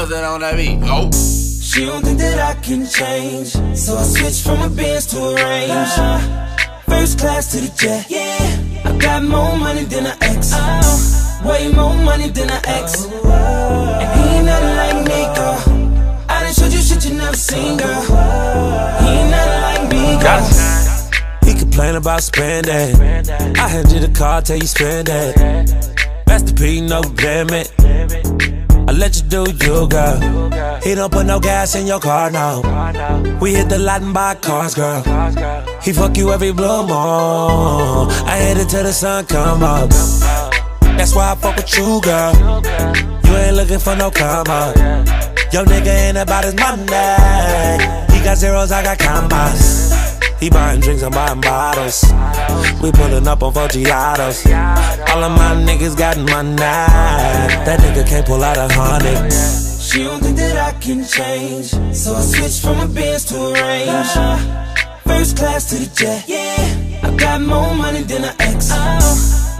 put that on that beat. Oh. She don't think that I can change, so I switched from a Benz to a Range. First class to the jet, yeah. I got more money than an ex, way more money than an ex. And he ain't nothing like me, girl. I done showed you shit you never seen, girl. He ain't nothing like me, girl. He complain about spending. I hand you the car till you spend it. Master P, no limit. I let you do you, girl. He don't put no gas in your car, no. We hit the lot and buy cars, girl. He fuck you every blue moon. I hit it till the sun come up. That's why I fuck with you, girl. You ain't looking for no come up. Yo, nigga ain't about his money. He got zeros, I got commas. He buying drinks, I'm buying bottles. We pulling up on Forgiatos. All of my niggas got money. That nigga can't pull out a hundred. She don't think that I can change, so I switched from a Benz to a Range. First class to the jet, yeah. I got more money than an ex,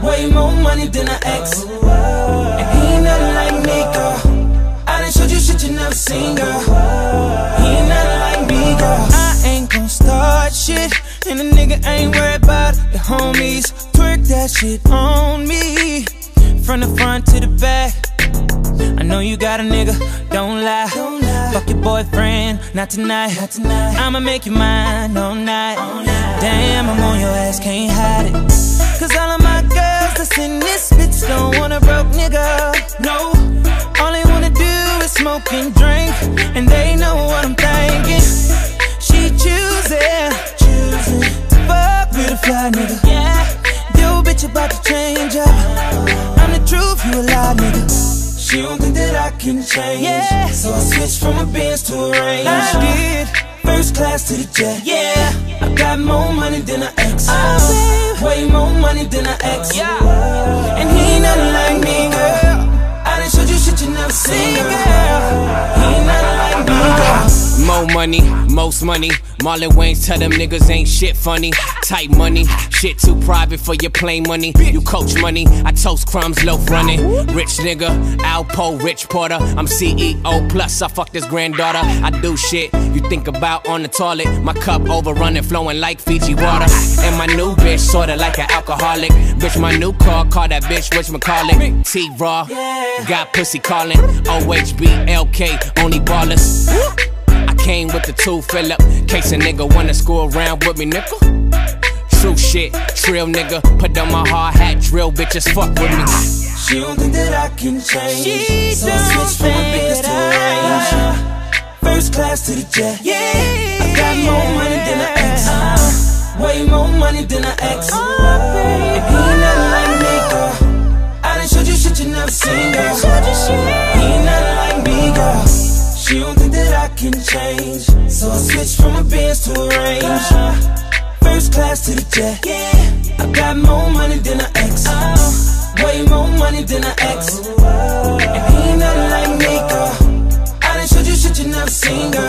way more money than an ex. And he ain't nothing like me, girl. I done showed you shit you never seen, girl. Nigga ain't worried about the homies. Twerk that shit on me, from the front to the back. I know you got a nigga, don't lie. Don't lie. Fuck your boyfriend, not tonight. not tonight. I'ma make you mine all night. all night. Damn, I'm on your ass, can't hide it. Yeah, yo bitch about to change up. I'm the truth, you a lie nigga. She don't think that I can change. Yeah. So I switched from a Benz to a Range. I did. First class to the jet. Yeah. I got more money than an ex. Oh, Way more money than an ex. Yeah. More money, most money. Marlon Wayans tell them niggas ain't shit funny. Tight money, shit too private for your plain money. You coach money, I toast crumbs, loaf running. Rich nigga, Alpo, Rich Porter. I'm CEO plus, I fuck this granddaughter. I do shit you think about on the toilet. My cup overrunning, flowing like Fiji water. And my new bitch, sorta like an alcoholic. Bitch, my new car, call that bitch, Rich McCarlin. T Raw, got pussy calling. OHB, LK, only ballers. I came with the two fill up. Case a nigga wanna screw around with me, nigga. True shit, trill nigga. Put on my hard hat, drill bitches, fuck with me. She don't think that I can change. She so I switched from a don't to a Range. First class to the jet. Yeah. I got more money than an ex. Uh-huh. Way more money than an ex. Oh, and change. So I switched from a Benz to a Range. First class to the jet. Yeah. I got more money than I ex. Way more money than I ex. And he ain't nothing like me, girl. I done showed you shit you never seen, girl.